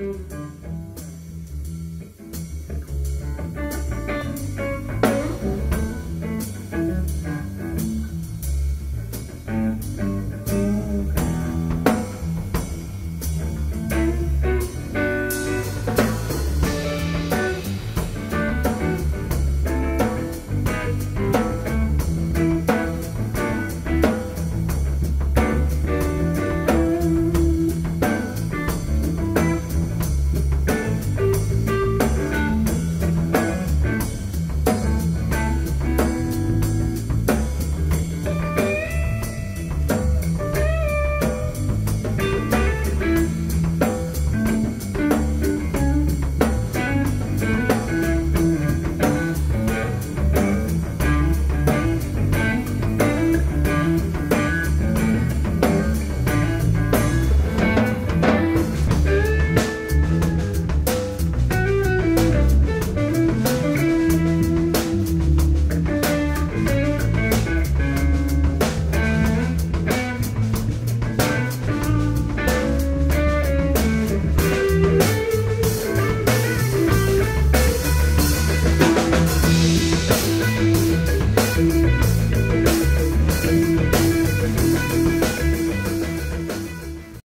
Música